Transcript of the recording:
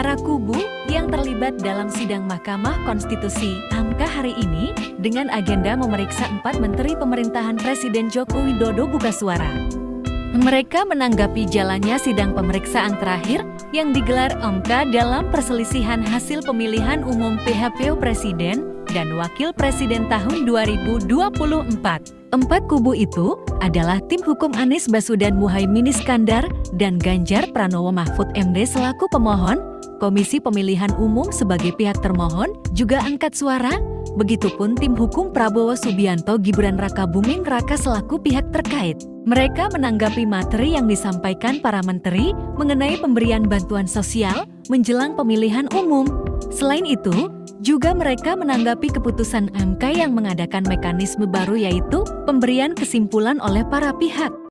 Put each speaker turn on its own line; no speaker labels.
Para kubu yang terlibat dalam sidang Mahkamah Konstitusi (MK) hari ini dengan agenda memeriksa empat menteri pemerintahan Presiden Joko Widodo buka suara. Mereka menanggapi jalannya sidang pemeriksaan terakhir yang digelar MK dalam perselisihan hasil pemilihan umum PHPU Presiden dan Wakil Presiden tahun 2024. Empat kubu itu adalah tim hukum Anies Baswedan Muhaimin Iskandar dan Ganjar Pranowo Mahfud MD selaku pemohon, Komisi Pemilihan Umum sebagai pihak termohon juga angkat suara, begitupun tim hukum Prabowo Subianto Gibran Raka Buming Raka selaku pihak terkait. Mereka menanggapi materi yang disampaikan para menteri mengenai pemberian bantuan sosial menjelang pemilihan umum. Selain itu, juga mereka menanggapi keputusan MK yang mengadakan mekanisme baru yaitu pemberian kesimpulan oleh para pihak.